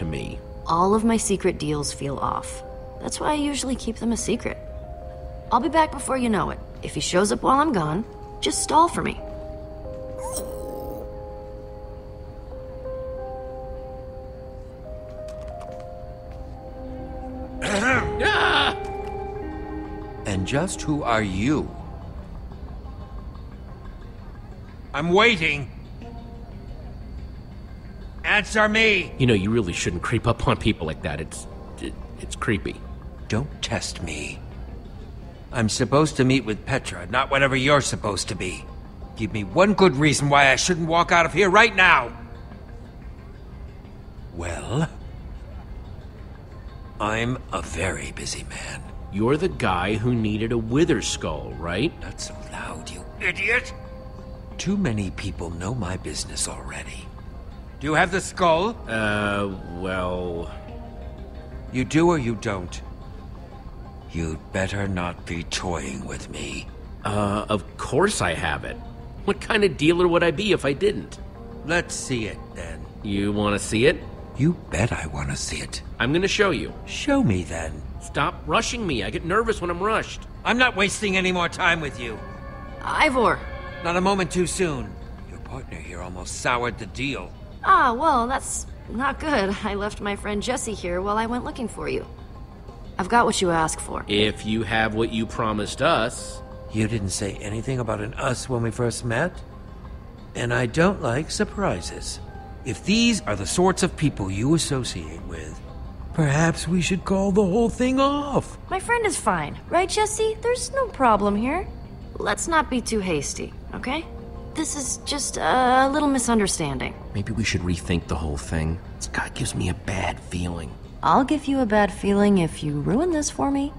to me. All of my secret deals feel off. That's why I usually keep them a secret. I'll be back before you know it. If he shows up while I'm gone, just stall for me. And just who are you? I'm waiting. Answer me! You know, you really shouldn't creep up on people like that. It's. It, it's creepy. Don't test me. I'm supposed to meet with Petra, not whatever you're supposed to be. Give me one good reason why I shouldn't walk out of here right now. Well, I'm a very busy man. You're the guy who needed a wither skull, right? Not so loud, you idiot! Too many people know my business already. Do you have the skull? Uh, well. You do or you don't? You'd better not be toying with me. Uh, of course I have it. What kind of dealer would I be if I didn't? Let's see it, then. You want to see it? You bet I want to see it. I'm gonna show you. Show me, then. Stop rushing me. I get nervous when I'm rushed. I'm not wasting any more time with you. Ivor! Not a moment too soon. Your partner here almost soured the deal. Ah, well, that's not good. I left my friend Jesse here while I went looking for you. I've got what you asked for. If you have what you promised us. You didn't say anything about an us when we first met? And I don't like surprises. If these are the sorts of people you associate with, perhaps we should call the whole thing off. My friend is fine, right, Jesse? There's no problem here. Let's not be too hasty, okay? This is just a little misunderstanding. Maybe we should rethink the whole thing. This guy gives me a bad feeling. I'll give you a bad feeling if you ruin this for me.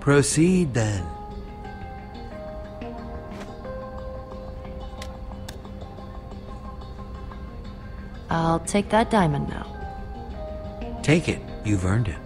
Proceed then. I'll take that diamond now. Take it. You've earned it.